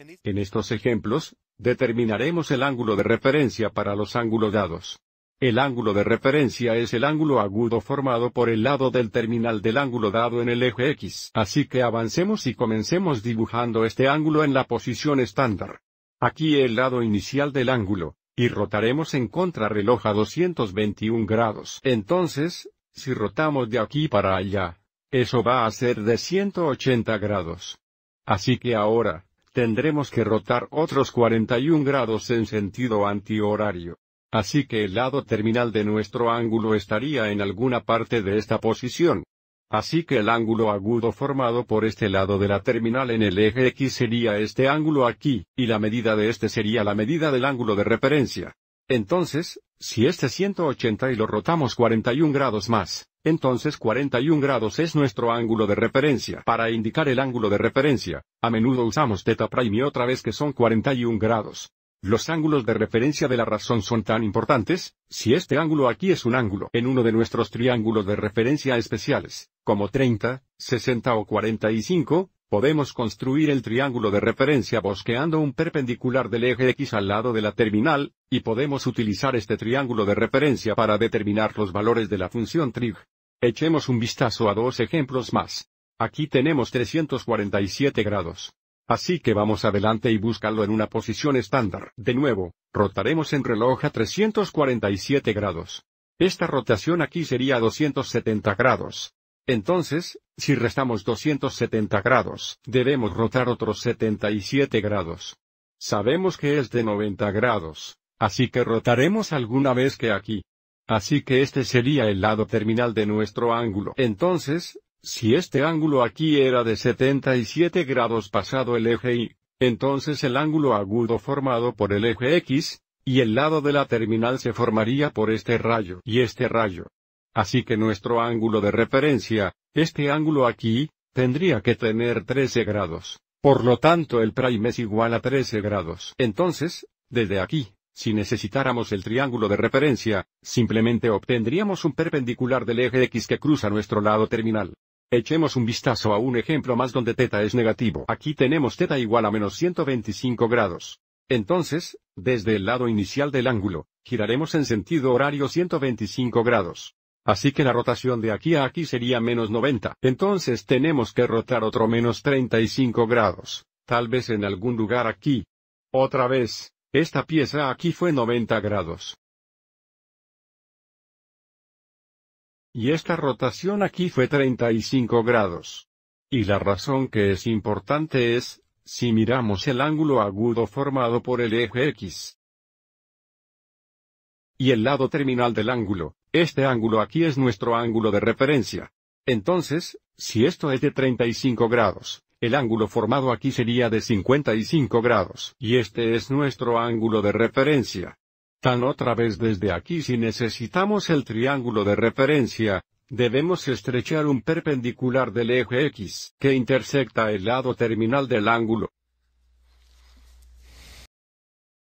En estos ejemplos, determinaremos el ángulo de referencia para los ángulos dados. El ángulo de referencia es el ángulo agudo formado por el lado del terminal del ángulo dado en el eje X. Así que avancemos y comencemos dibujando este ángulo en la posición estándar. Aquí el lado inicial del ángulo, y rotaremos en contrarreloj a 221 grados. Entonces, si rotamos de aquí para allá, eso va a ser de 180 grados. Así que ahora, tendremos que rotar otros 41 grados en sentido antihorario. Así que el lado terminal de nuestro ángulo estaría en alguna parte de esta posición. Así que el ángulo agudo formado por este lado de la terminal en el eje X sería este ángulo aquí, y la medida de este sería la medida del ángulo de referencia. Entonces, si este 180 y lo rotamos 41 grados más, entonces 41 grados es nuestro ángulo de referencia. Para indicar el ángulo de referencia, a menudo usamos θ prime y otra vez que son 41 grados. Los ángulos de referencia de la razón son tan importantes, si este ángulo aquí es un ángulo en uno de nuestros triángulos de referencia especiales, como 30, 60 o 45, podemos construir el triángulo de referencia bosqueando un perpendicular del eje X al lado de la terminal, y podemos utilizar este triángulo de referencia para determinar los valores de la función trig. Echemos un vistazo a dos ejemplos más. Aquí tenemos 347 grados. Así que vamos adelante y búscalo en una posición estándar. De nuevo, rotaremos en reloj a 347 grados. Esta rotación aquí sería 270 grados. Entonces, si restamos 270 grados, debemos rotar otros 77 grados. Sabemos que es de 90 grados, así que rotaremos alguna vez que aquí. Así que este sería el lado terminal de nuestro ángulo. Entonces, si este ángulo aquí era de 77 grados pasado el eje Y, entonces el ángulo agudo formado por el eje X, y el lado de la terminal se formaría por este rayo y este rayo. Así que nuestro ángulo de referencia, este ángulo aquí, tendría que tener 13 grados. Por lo tanto el prime es igual a 13 grados. Entonces, desde aquí, si necesitáramos el triángulo de referencia, simplemente obtendríamos un perpendicular del eje X que cruza nuestro lado terminal. Echemos un vistazo a un ejemplo más donde θ es negativo. Aquí tenemos θ igual a menos 125 grados. Entonces, desde el lado inicial del ángulo, giraremos en sentido horario 125 grados. Así que la rotación de aquí a aquí sería menos 90. Entonces tenemos que rotar otro menos 35 grados. Tal vez en algún lugar aquí. Otra vez, esta pieza aquí fue 90 grados. y esta rotación aquí fue 35 grados. Y la razón que es importante es, si miramos el ángulo agudo formado por el eje X. Y el lado terminal del ángulo, este ángulo aquí es nuestro ángulo de referencia. Entonces, si esto es de 35 grados, el ángulo formado aquí sería de 55 grados, y este es nuestro ángulo de referencia. Tan otra vez desde aquí si necesitamos el triángulo de referencia, debemos estrechar un perpendicular del eje X que intersecta el lado terminal del ángulo,